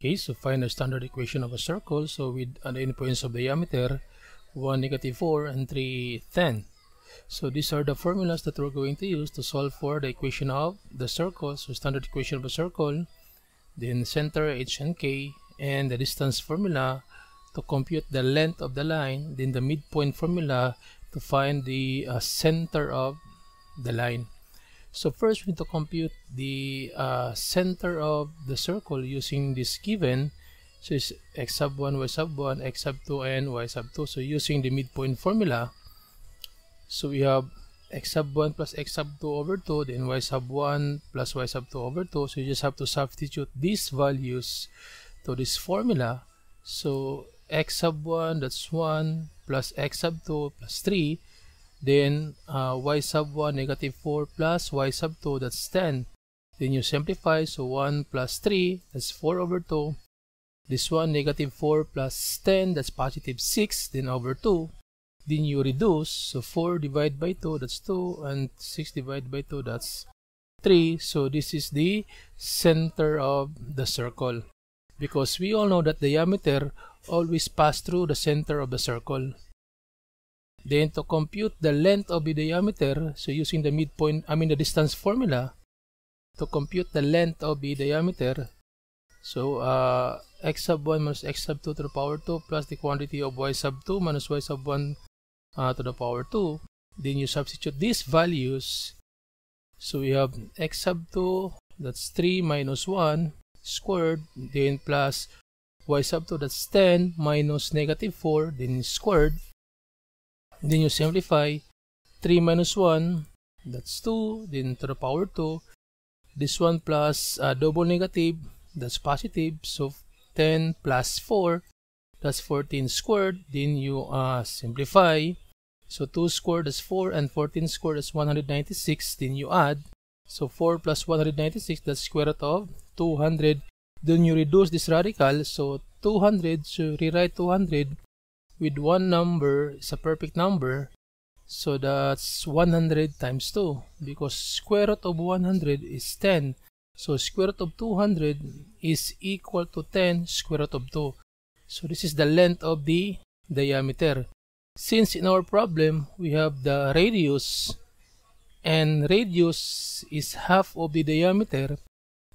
Okay, so find the standard equation of a circle. So with the endpoints of diameter, 1, negative 4, and 3, 10. So these are the formulas that we're going to use to solve for the equation of the circle. So standard equation of a circle, then center h and k, and the distance formula to compute the length of the line, then the midpoint formula to find the uh, center of the line. So first we need to compute the uh, center of the circle using this given. So it's x sub 1, y sub 1, x sub 2, and y sub 2. So using the midpoint formula, so we have x sub 1 plus x sub 2 over 2, then y sub 1 plus y sub 2 over 2. So you just have to substitute these values to this formula. So x sub 1, that's 1, plus x sub 2 plus 3 then uh, y sub 1 negative 4 plus y sub 2 that's 10 then you simplify so 1 plus 3 that's 4 over 2 this one negative 4 plus 10 that's positive 6 then over 2 then you reduce so 4 divided by 2 that's 2 and 6 divided by 2 that's 3 so this is the center of the circle. Because we all know that diameter always pass through the center of the circle then to compute the length of the diameter, so using the midpoint, I mean the distance formula, to compute the length of the diameter, so uh, x sub 1 minus x sub 2 to the power 2 plus the quantity of y sub 2 minus y sub 1 uh, to the power 2. Then you substitute these values. So we have x sub 2, that's 3 minus 1 squared, then plus y sub 2, that's 10 minus negative 4, then squared then you simplify 3 minus 1 that's 2 then to the power 2 this one plus uh, double negative that's positive. So 10 plus 4 that's 14 squared. Then you uh, simplify. So 2 squared is 4 and 14 squared is 196 then you add. So 4 plus 196 that's square root of 200 then you reduce this radical. So 200 so rewrite 200 with one number is a perfect number. So that's 100 times 2 because square root of 100 is 10 so square root of 200 is equal to 10 square root of 2 so this is the length of the diameter. Since in our problem we have the radius and radius is half of the diameter.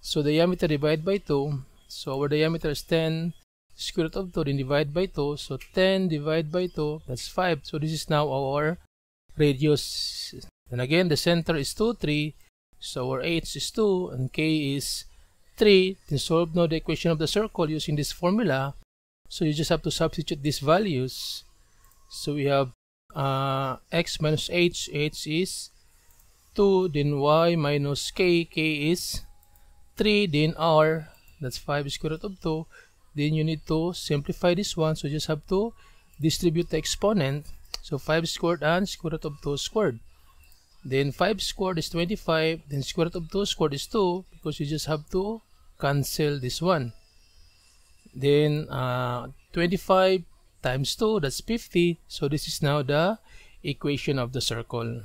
So diameter divided by 2 so our diameter is 10 square root of 2 then divide by 2 so 10 divided by 2 that's 5 so this is now our radius. And again the center is 2 3 so our h is 2 and k is 3 then solve now the equation of the circle using this formula so you just have to substitute these values. So we have uh, x minus h h is 2 then y minus k k is 3 then r that's 5 square root of 2 then you need to simplify this one. So you just have to distribute the exponent. So 5 squared and square root of 2 squared. Then 5 squared is 25 then square root of 2 squared is 2 because you just have to cancel this one. Then uh, 25 times 2 that's 50 so this is now the equation of the circle